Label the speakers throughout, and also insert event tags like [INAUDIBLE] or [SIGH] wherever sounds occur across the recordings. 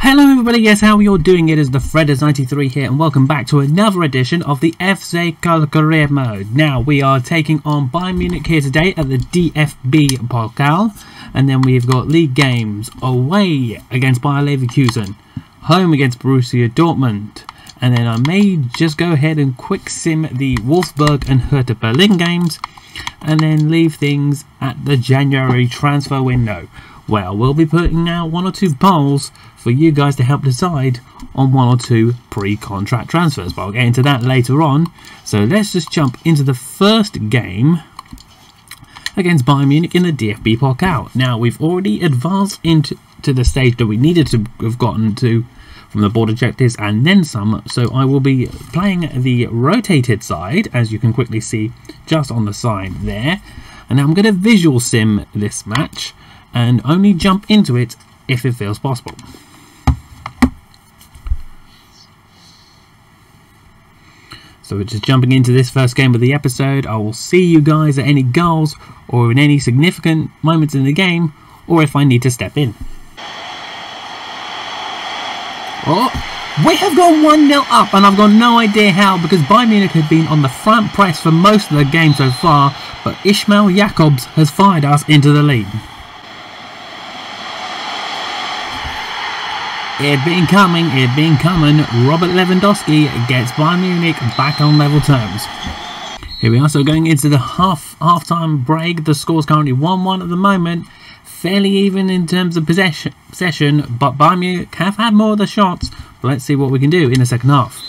Speaker 1: Hello everybody, yes, how you're doing? It is the Fredders93 here and welcome back to another edition of the FC Career Mode. Now, we are taking on Bayern Munich here today at the DFB Pokal and then we've got league games away against Bayer Leverkusen, home against Borussia Dortmund and then I may just go ahead and quick sim the Wolfsburg and Hertha Berlin games and then leave things at the January transfer window where we'll be putting out one or two polls for you guys to help decide on one or two pre-contract transfers. But I'll get into that later on. So let's just jump into the first game against Bayern Munich in the DFB Pokal. Now we've already advanced into to the stage that we needed to have gotten to from the board objectives and then some. So I will be playing the rotated side, as you can quickly see just on the side there. And I'm going to visual sim this match and only jump into it if it feels possible. So we're just jumping into this first game of the episode. I will see you guys at any goals or in any significant moments in the game or if I need to step in. We have gone 1-0 up and I've got no idea how because Bayern Munich had been on the front press for most of the game so far but Ismail Jakobs has fired us into the lead. It been coming, it been coming. Robert Lewandowski gets Bayern Munich back on level terms. Here we are, so going into the half half-time break. The score's currently 1-1 at the moment. Fairly even in terms of possession, possession, but Bayern Munich have had more of the shots. But let's see what we can do in the second half.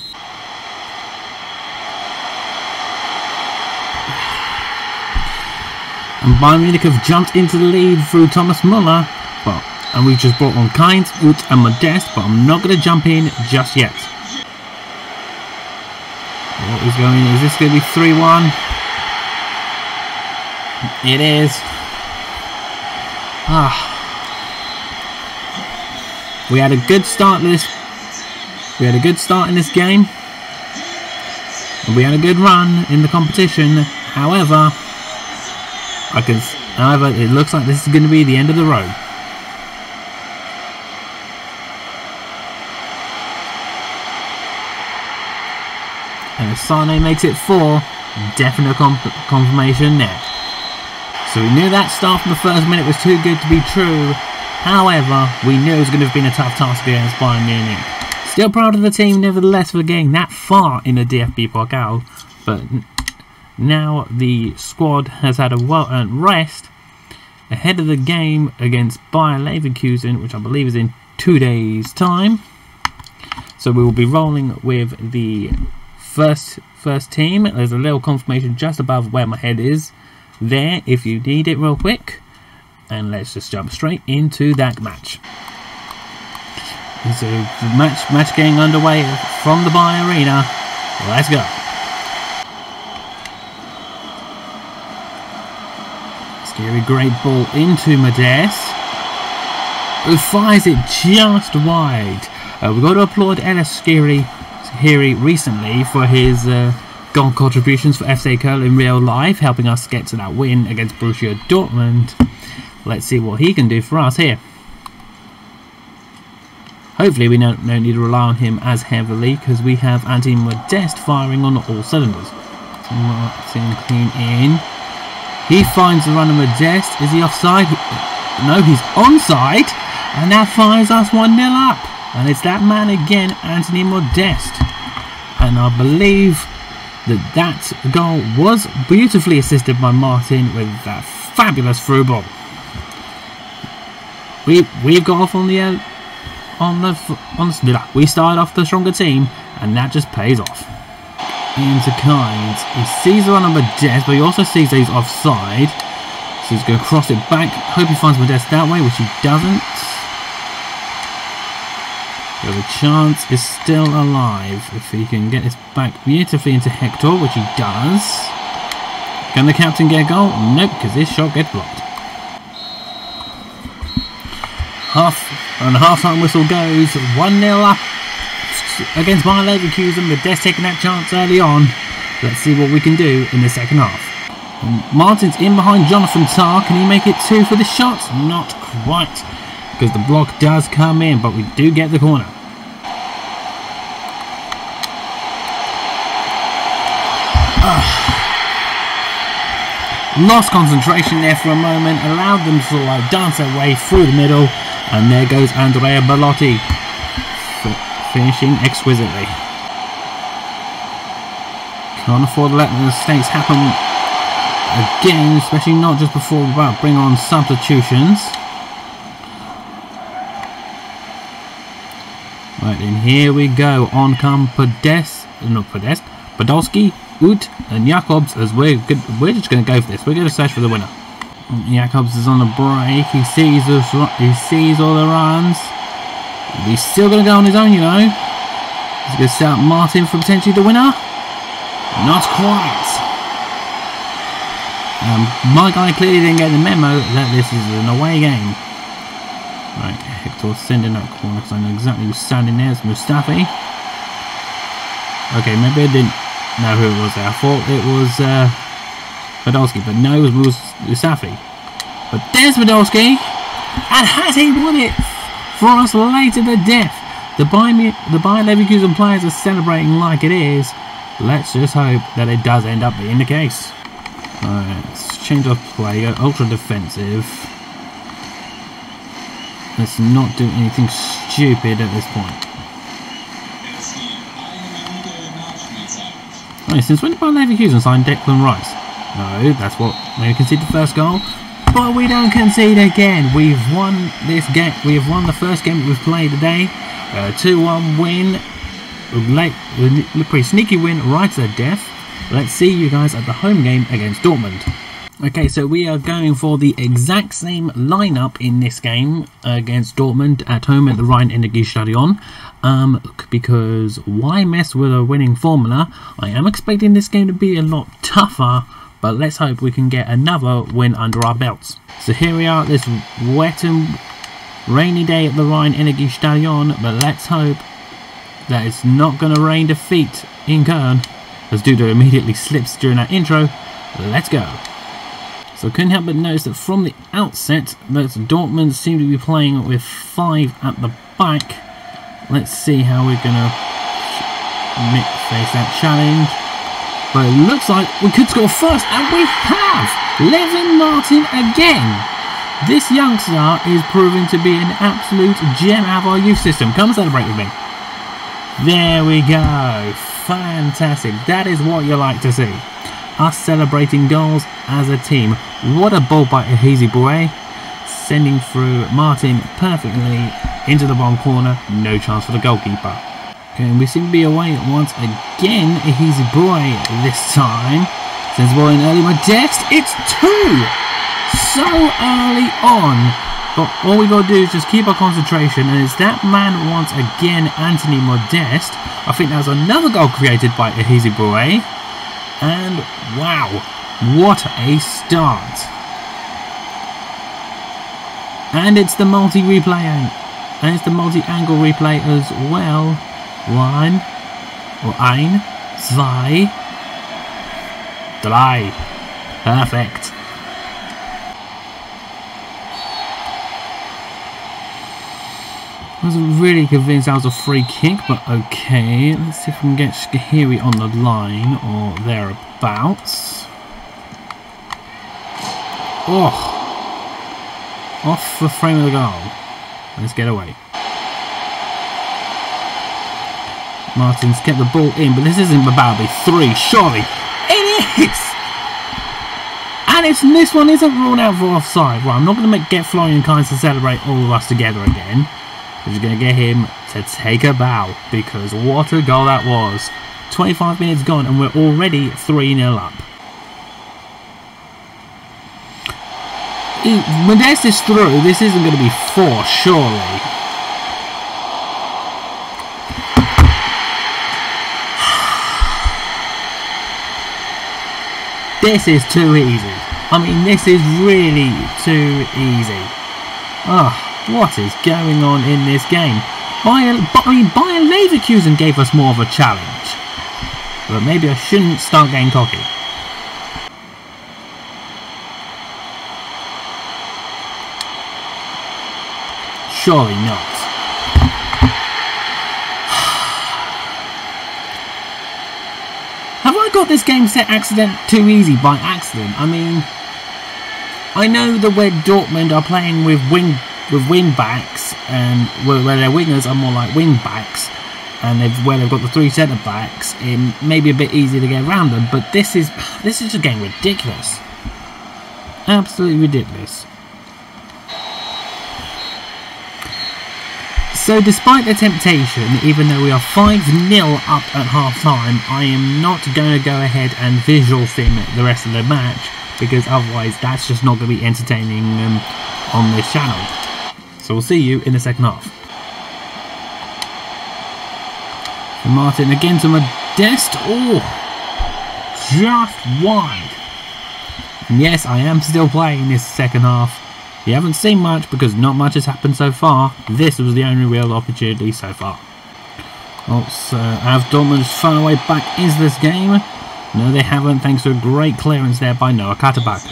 Speaker 1: And Bayern Munich have jumped into the lead through Thomas Muller. But and we've just brought on Kainz, Uth and Modeste, but I'm not going to jump in just yet. What is going Is this going to be 3-1? It is. Ah. We had a good start this. We had a good start in this game. And we had a good run in the competition. However, I can. However, it looks like this is going to be the end of the road. And Sane makes it four, definite confirmation there. So we knew that start from the first minute was too good to be true. However, we knew it was going to have been a tough task against Bayern Munich. Still proud of the team nevertheless for getting that far in the DFB Pokal. But now the squad has had a well-earned rest ahead of the game against Bayer Leverkusen, which I believe is in two days' time. So we will be rolling with the first first team. There's a little confirmation just above where my head is there if you need it real quick. And let's just jump straight into that match. So match match getting underway from the Bayern Arena. Let's go. Scary great ball into Modeste. Who fires it just wide. Uh, we've got to applaud Ellyes Skhiri Hiri recently for his uh, goal contributions for FC Köln in real life, helping us get to that win against Borussia Dortmund. Let's see what he can do for us here. Hopefully we don't, don't need to rely on him as heavily because we have Anthony Modeste firing on all cylinders. Martin clean in. He finds the runner Modeste. Is he offside? No, he's onside. And that fires us 1-0 up. And it's that man again, Anthony Modeste. And I believe that that goal was beautifully assisted by Martin with that fabulous through ball. We we've got off on the uh, on the on the we started off the stronger team, and that just pays off. Into Kainz, he sees the run of Modeste, but he also sees that he's offside. So he's going to cross it back. Hope he finds Modeste that way, which he doesn't. The chance is still alive if he can get this back beautifully into Hector, which he does. Can the captain get a goal? Nope, because this shot gets blocked. Half and half time whistle goes 1-0 up against Bayer Leverkusen. The Des taking that chance early on. Let's see what we can do in the second half. Martin's in behind Jonathan Tah. Can he make it two for the shot? Not quite. Because the block does come in, but we do get the corner. Lost concentration there for a moment, allowed them to like dance their way through the middle, and there goes Andrea Bellotti, finishing exquisitely. Can't afford to let the mistakes happen again, especially not just before we bring on substitutions. Right then, here we go. On come Podest, not Podest, Podolski, Uth, and Jakobs as we're good, we're just going to go for this. We're going to search for the winner. Jakobs is on the break. He sees us. He sees all the runs. He's still going to go on his own, you know. He's going to set up Martin for potentially the winner. Not quite. Um, my guy clearly didn't get the memo that this is an away game. Right, Hector sending that corner because I know exactly who's standing there. It's Mustafi. Okay, maybe I didn't know who it was there. I thought it was uh, Podolski, but no, it was Mustafi. But there's Podolski, and has he won it for us late to the death? The Bayern, the Bayer Leverkusen players are celebrating like it is. Let's just hope that it does end up being the case. Alright, let's change our play, go ultra defensive. Let's not do anything stupid at this point. Right, since when did Bayer Leverkusen sign Declan Rice? No, that's what we conceded the first goal. But we don't concede again. We've won this game. We have won the first game we've played today. 2-1 win. Late, pretty sneaky win right to the death. Let's see you guys at the home game against Dortmund. Okay, so we are going for the exact same lineup in this game against Dortmund at home at the Rhein-Energiestadion. Um, because why mess with a winning formula? I am expecting this game to be a lot tougher, but let's hope we can get another win under our belts. So here we are, this wet and rainy day at the Rhein-Energiestadion, but let's hope that it's not going to rain defeat in Köln as Duda immediately slips during that intro. Let's go. So I couldn't help but notice that from the outset that Dortmund seem to be playing with five at the back. Let's see how we're going to face that challenge. But it looks like we could score first, and we have! Levin Martin again! This youngster is proving to be an absolute gem out of our youth system. Come celebrate with me. There we go. Fantastic. That is what you like to see. Us celebrating goals as a team. What a ball by Ehizibue. Sending through Martin perfectly into the bottom corner. No chance for the goalkeeper. Okay, and we seem to be away once again. Ehizibue this time. Sends ball in early. Modeste. It's two! So early on. But all we got to do is just keep our concentration. And it's that man once again, Anthony Modeste. I think that was another goal created by Ehizibue. And wow, what a start. And it's the multi-replay and it's the multi-angle replay as well. One or ein, zwei, drei. Perfect. Wasn't really convinced that was a free kick, but okay. Let's see if we can get Shaqiri on the line or thereabouts. Oh! Off the frame of the goal. Let's get away. Martin's kept the ball in, but this isn't be three, surely. It is! And it's, this one isn't ruled out for offside. Right, I'm not going to make, get Florian Kainz to celebrate all of us together again. We're just going to get him to take a bow because what a goal that was. 25 minutes gone and we're already 3-0 up. Modeste is through. This isn't going to be four, surely. [SIGHS] This is too easy. I mean, this is really too easy. Ah. What is going on in this game? Bayer, I mean, Bayer Leverkusen gave us more of a challenge. But maybe I shouldn't start getting cocky. Surely not. [SIGHS] Have I got this game set accident too easy by accident? I mean, I know that where Dortmund are playing with wing with wing backs and where, where their wingers are more like wing backs and they've where they've got the three centre backs, it may be a bit easier to get around them. But this is [SIGHS] this is just getting ridiculous, absolutely ridiculous. So despite the temptation, even though we are 5-0 up at half-time, I am not going to go ahead and visual sim the rest of the match, because otherwise that's just not going to be entertaining um, on this channel. So we'll see you in the second half. And Martin again to Modeste. Oh, just wide. And yes, I am still playing this second half. You haven't seen much because not much has happened so far. This was the only real opportunity so far. Also, have Dortmund found a way back is this game? No, they haven't, thanks to a great clearance there by Noah Katterbach.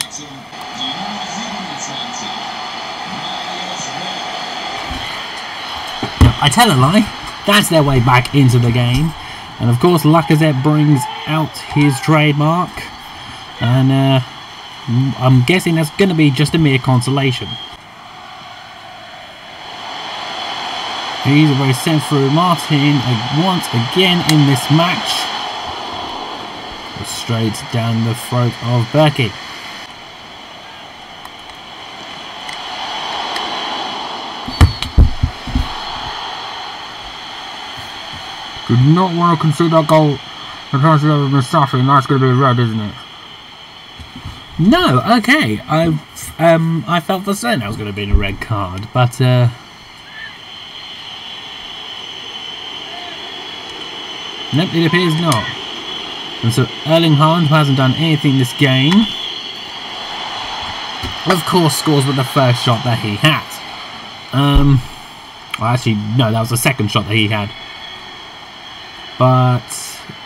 Speaker 1: I tell a lie, that's their way back into the game. And of course, Lacazette brings out his trademark. And uh, I'm guessing that's going to be just a mere consolation. He's very sent through Martin once again in this match. Straight down the throat of Bürki. Did not want to concede that goal the other Mustafi, and that's going to be red, isn't it? No, okay. I um I felt for certain that was going to be in a red card, but uh, nope, it appears not. And so Erling Haaland, who hasn't done anything this game, of course scores with the first shot that he had. Um, well, actually, no, that was the second shot that he had. But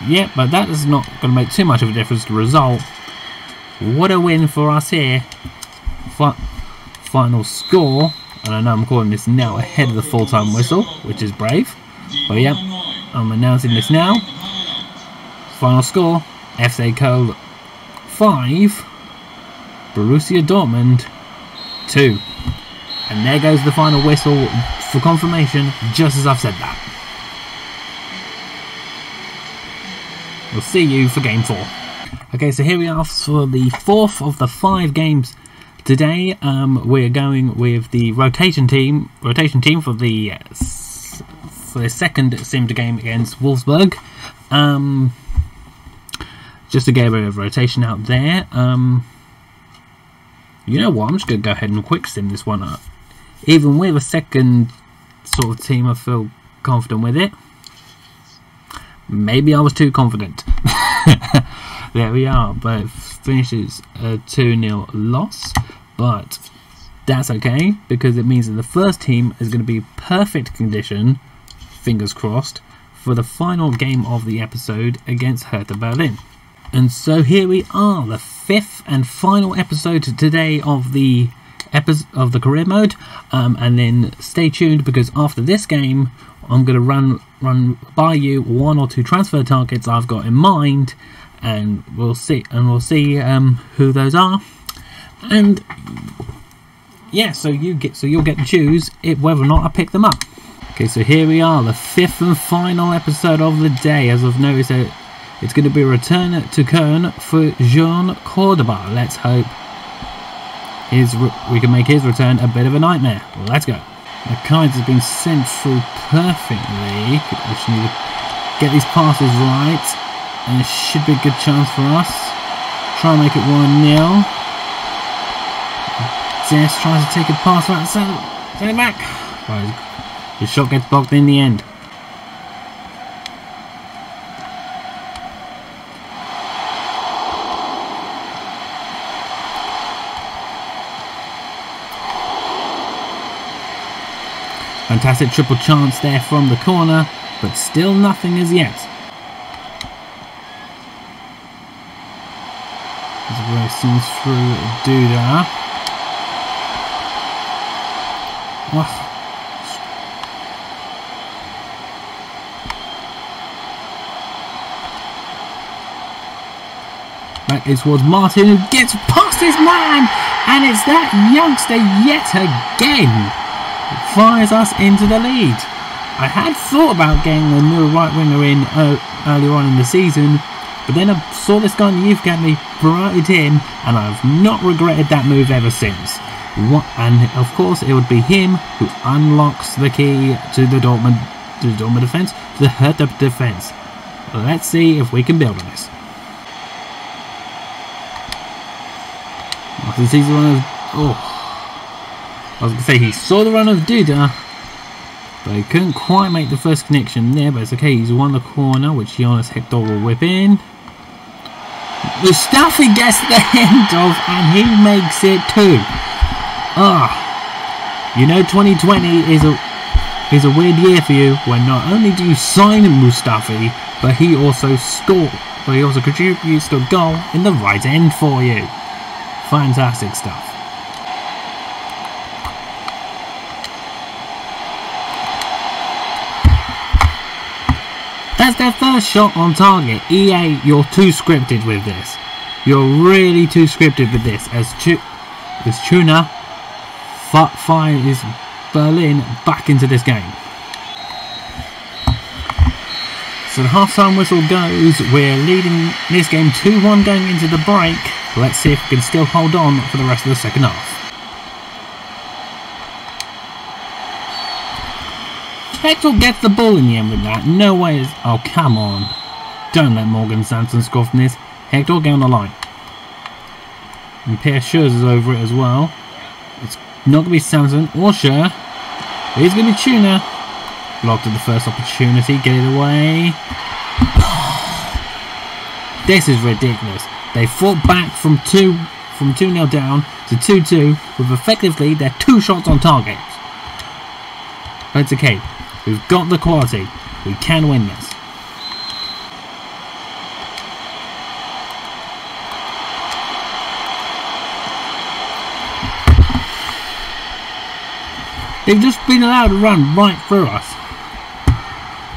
Speaker 1: yeah, but that is not going to make too much of a difference to the result. What a win for us here. Final score, and I know I'm calling this now ahead of the full-time whistle, which is brave. But yeah, I'm announcing this now. Final score, FC Köln 5, Borussia Dortmund 2. And there goes the final whistle for confirmation, just as I've said that. We'll see you for game four. Okay, so here we are for the fourth of the five games today. Um, we're going with the rotation team, rotation team for the for the second Simda game against Wolfsburg. Um, just to get of rotation out there. Um, you know what? I'm just to go ahead and quick sim this one up. Even with a second sort of team, I feel confident with it. Maybe I was too confident. [LAUGHS] there we are, but finishes a 2-0 loss, but that's okay, because it means that the first team is going to be perfect condition, fingers crossed, for the final game of the episode against Hertha Berlin. And so here we are, the fifth and final episode today of the episode of the career mode, um, and then stay tuned because after this game, I'm going to run run by you one or two transfer targets I've got in mind and we'll see and we'll see um, who those are. And yeah so you get so you'll get to choose it whether or not I pick them up. Okay so here we are the fifth and final episode of the day. As I've noticed it it's going to be a return to Köln for Jean Cordoba. Let's hope his we can make his return a bit of a nightmare. Let's go. The cards have been sent through perfectly. Just need to get these passes right. And it should be a good chance for us. Try and make it 1-0. Jess tries to take a pass right send, send it back. Right, his shot gets blocked in the end. Fantastic triple chance there from the corner, but still nothing as yet. passing through Duda. back ah. That is towards Martin who gets past his man and it's that youngster yet again. It fires us into the lead. I had thought about getting a new right winger in uh, earlier on in the season, but then a saw this guy in the youth academy, promoted him, and I've not regretted that move ever since. What, and of course, it would be him who unlocks the key to the Dortmund, to the Dortmund defense, to the Hertha defense. Let's see if we can build on this. Sees the run of. Oh. I was going to say he saw the run of Duda, but he couldn't quite make the first connection there. But it's okay, he's won the corner, which Jonas Hector will whip in. Mustafi gets the [LAUGHS] end of, and he makes it too. Ah, you know 2020 is a is a weird year for you when not only do you sign Mustafi, but he also score, but he also contributes to a goal in the right end for you. Fantastic stuff. That's their first shot on target. EA, you're too scripted with this. You're really too scripted with this. As, Ch as Cunha fires Berlin back into this game. So the half-time whistle goes. We're leading this game 2-1 going into the break. Let's see if we can still hold on for the rest of the second half. Hector gets the ball in the end with that. No way. Oh, come on. Don't let Morgan Sanson score from this. Hector, get on the line. And Pierre Schurz is over it as well. It's not going to be Sanson or Schur. It's going to be Cunha. Blocked at the first opportunity. Get it away. [SIGHS] This is ridiculous. They fought back from 2 from 2 0 down to 2 2 with effectively their two shots on target. But it's okay. We've got the quality. We can win this. They've just been allowed to run right through us.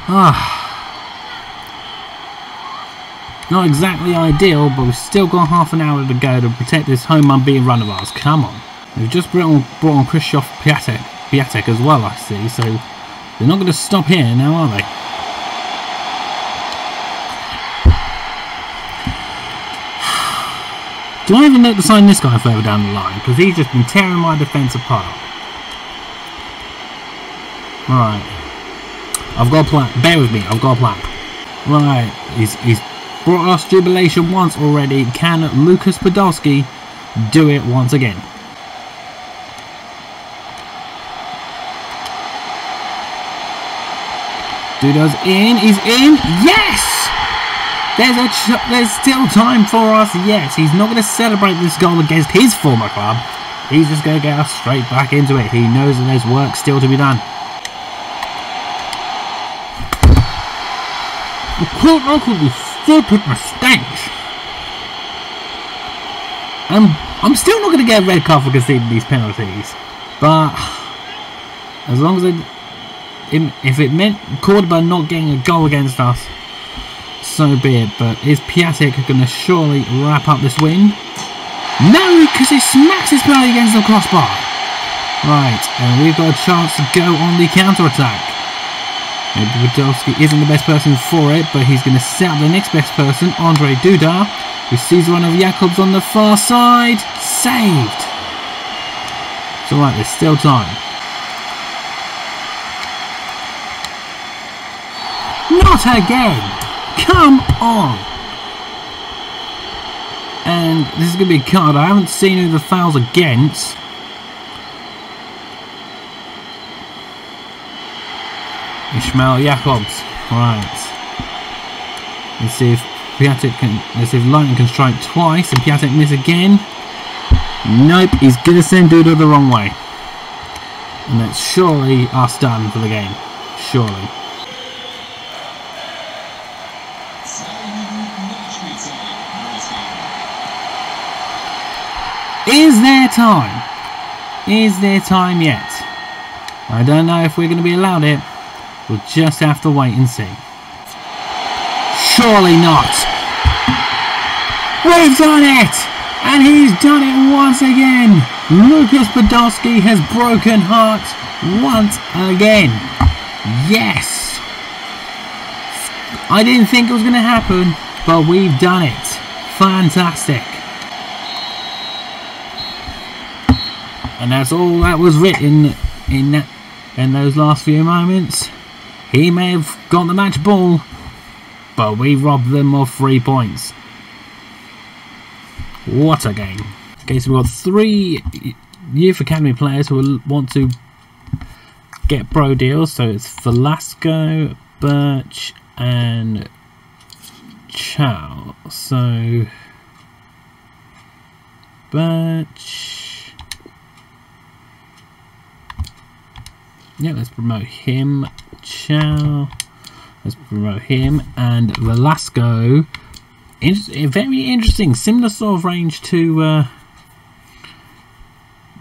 Speaker 1: Ah. Not exactly ideal, but we've still got half an hour to go to protect this home unbeaten run of ours. Come on. We've just brought on, brought Krzysztof Piatek, Piatek as well, I see, so they're not going to stop here now, are they? Do I even need to sign this guy further down the line? Because he's just been tearing my defence apart. Right. I've got a plan. Bear with me. I've got a plan. Right. He's, he's brought us jubilation once already. Can Lucas Podolski do it once again? Duda's in. He's in. Yes! There's a there's still time for us. yet. he's not going to celebrate this goal against his former club. He's just going to get us straight back into it. He knows that there's work still to be done. quote unquote these stupid mistakes. I'm I'm still not going to get a red card for conceding these penalties, but [SIGHS] as long as it if it meant Cordoba not getting a goal against us, so be it. But is Piatek going to surely wrap up this win? No, because he smacks his penalty against the crossbar. Right, and we've got a chance to go on the counter-attack. Maybe Podolski isn't the best person for it, but he's going to set up the next best person, Andre Duda, who sees one of Jakobs on the far side. Saved! It's alright, there's still time. Not again! Come on! And this is going to be a card. I haven't seen who the foul's against. Ismail Jakobs. Right. Let's see if Piatek can let's see if Lightning can strike twice and Piatek miss again. Nope, he's gonna send Duda the wrong way. And that's surely us done for the game. Surely. Is there time? Is there time yet? I don't know if we're going to be allowed it. We'll just have to wait and see. Surely not. We've done it! And he's done it once again! Lucas Podolski has broken hearts once again. Yes! I didn't think it was going to happen, but we've done it. Fantastic. And that's all that was written in that, in those last few moments. He may have got the match ball, but we robbed them of three points. What a game. Okay, so we've got three Youth Academy players who want to get pro deals. So it's Velasco, Birch, and Chow. So Birch. Yeah, let's promote him. Chow. Let's promote him and Velasco. In very interesting, similar sort of range to uh,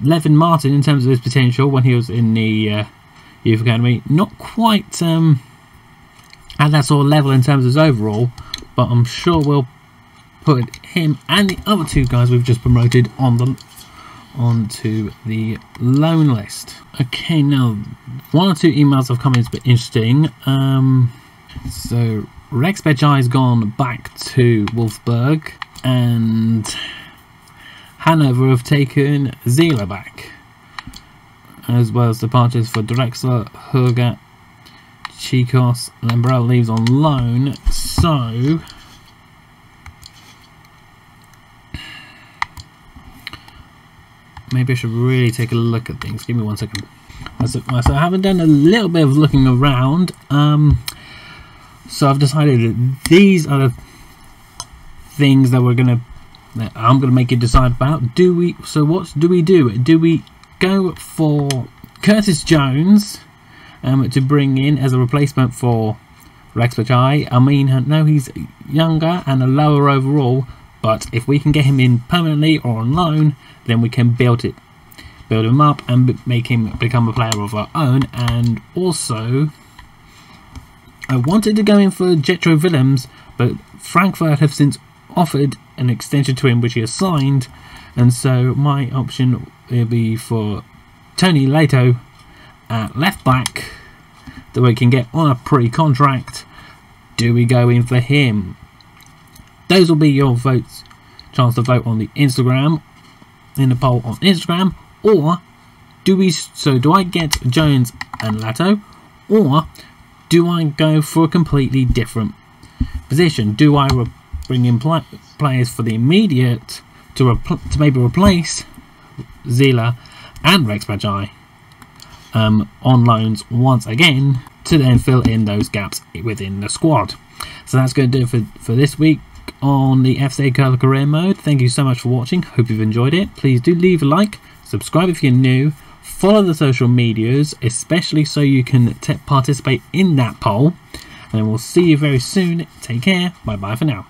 Speaker 1: Levin Martin in terms of his potential when he was in the uh, Youth Academy. Not quite um, at that sort of level in terms of his overall, but I'm sure we'll put him and the other two guys we've just promoted on the onto the loan list. Okay, now one or two emails have come in, it's a bit interesting. Um, so Rexhbeçaj has gone back to Wolfsburg and Hanover have taken Zila back as well as departures for Drexler, Hurga, Chicos, Lembrel leaves on loan so maybe I should really take a look at things give me one second so, I haven't done a little bit of looking around um, so I've decided that these are the things that we're gonna that I'm gonna make you decide about. Do we? So what do we do? Do we go for Curtis Jones um, to bring in as a replacement for Rexhbeçaj? I mean, no, he's younger and a lower overall, but if we can get him in permanently or on loan, then we can build it, build him up and make him become a player of our own, and also I wanted to go in for Jetro Willems, but Frankfurt have since offered an extension to him, which he has signed, and so my option will be for Toni Lato at left back that we can get on a pre-contract. Do we go in for him? Those will be your votes. Chance to vote on the Instagram in the poll on Instagram, or do we? So do I get Jones and Lato, or do I go for a completely different position? Do I bring in pl players for the immediate to, to maybe replace Zila and Rexhbeçaj um, on loans once again to then fill in those gaps within the squad? So that's going to do it for, for this week on the FCA Curler Career Mode. Thank you so much for watching. Hope you've enjoyed it. Please do leave a like, subscribe if you're new, Follow the social medias, especially so you can participate in that poll. And we'll see you very soon. Take care. Bye bye for now.